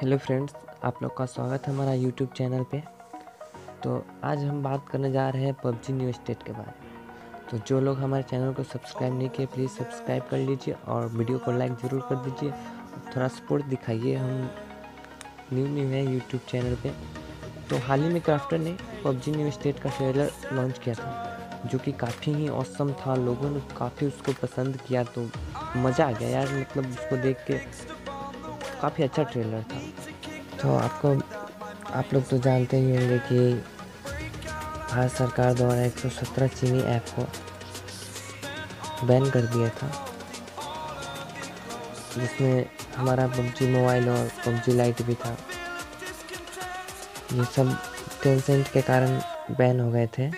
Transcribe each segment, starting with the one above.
Hello friends, आप लोग का स्वागत है हमारा यूट्यूब चैनल पे। तो आज हम बात करने जा रहे हैं पबजी न्यू स्टेट के बारे में। तो जो लोग हमारे चैनल को सब्सक्राइब नहीं किए, प्लीज़ सब्सक्राइब कर लीजिए और वीडियो को लाइक ज़रूर कर दीजिए। थोड़ा सपोर्ट दिखाइए, हम न्यू न्यू है यूट्यूब चैनल पे। तो हाल ही में क्राफ्टर ने पबजी न्यू स्टेट का ट्रेलर लॉन्च किया था, जो कि काफ़ी ही औसम था। लोगों ने काफ़ी उसको पसंद किया तो मज़ा आ गया यार। मतलब उसको देख के काफ़ी अच्छा ट्रेलर था। तो आपको, आप लोग तो जानते ही होंगे कि भारत सरकार द्वारा 117 चीनी ऐप को बैन कर दिया था। जिसमें हमारा पबजी मोबाइल और पबजी लाइट भी था। ये सब टेंसेंट के कारण बैन हो गए थे।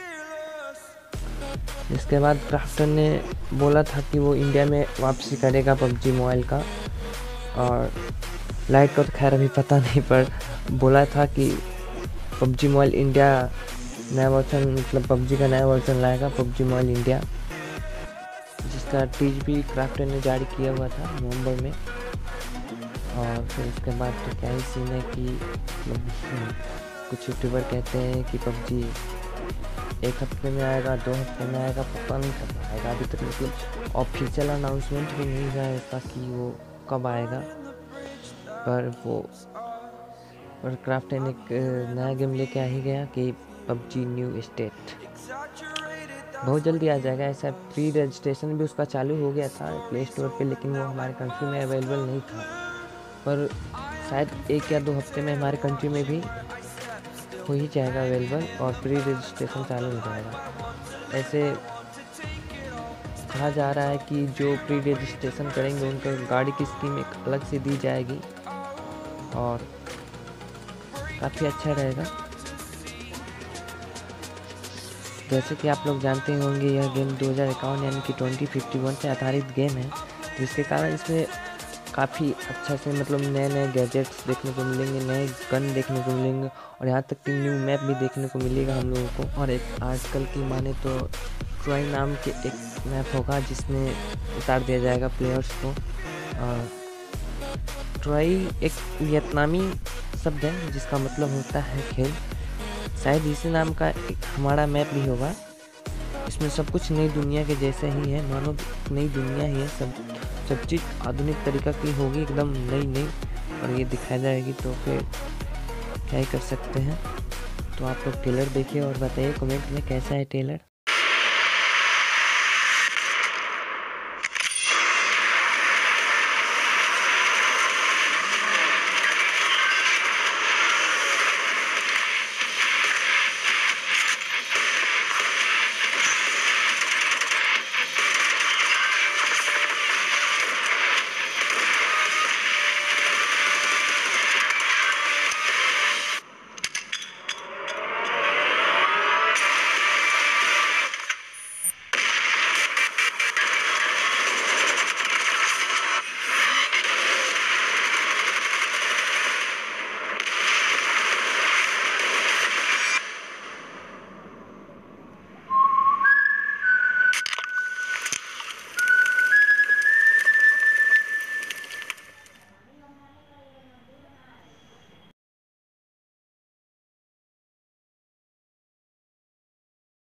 इसके बाद क्राफ्टन ने बोला था कि वो इंडिया में वापसी करेगा पबजी मोबाइल का। और लाइट तो खैर, अभी पता नहीं, पर बोला था कि पबजी मोबाइल इंडिया नया वर्जन मतलब पबजी का नया वर्जन लाएगा, पबजी मोबाइल इंडिया जिसका टीज भी क्राफ्टर ने जारी किया हुआ था नवंबर में। और फिर उसके बाद तो क्या ही सीन है कि मतलब कुछ यूट्यूबर कहते हैं कि पबजी एक हफ़्ते में आएगा, दो हफ़्ते में आएगा, पता नहीं कब आएगा, अभी तक मतलब ऑफिशियल अनाउंसमेंट भी नहीं इसका कि वो कब आएगा। पर वो और क्राफ्ट एन एक नया गेम लेके आ ही गया कि पबजी न्यू स्टेट। बहुत जल्दी आ जाएगा, ऐसा प्री रजिस्ट्रेशन भी उसका चालू हो गया था प्ले स्टोर पे, लेकिन वो हमारे कंट्री में अवेलेबल नहीं था। पर शायद एक या दो हफ़्ते में हमारे कंट्री में भी हो ही जाएगा अवेलेबल और प्री रजिस्ट्रेशन चालू हो जाएगा। ऐसे कहा जा रहा है कि जो प्री रजिस्ट्रेशन करेंगे, उनको गाड़ी की स्कीम एक अलग से दी जाएगी। और काफ़ी अच्छा रहेगा। जैसे कि आप लोग जानते होंगे, यह गेम दो हज़ार इक्यावन यानी कि ट्वेंटी फिफ्टी वन से आधारित गेम है, जिसके कारण इसमें काफ़ी अच्छा से मतलब नए नए गैजेट्स देखने को मिलेंगे, नए गन देखने को मिलेंगे और यहाँ तक कि न्यू मैप भी देखने को मिलेगा हम लोगों को। और एक आजकल की माने तो ट्रॉय नाम के एक मैप होगा, जिसमें उतार दिया जाएगा प्लेयर्स को। ट्रॉई एक वियतनामी शब्द है, जिसका मतलब होता है खेल। शायद इसी नाम का एक हमारा मैप भी होगा। इसमें सब कुछ नई दुनिया के जैसे ही है, मानो नई दुनिया ही है, सब सब चीज़ आधुनिक तरीका की होगी, एकदम नई नई और ये दिखाई जाएगी तो फिर क्या ही कर सकते हैं। तो आप लोग टेलर देखिए और बताइए, कमेंट में कैसा है टेलर?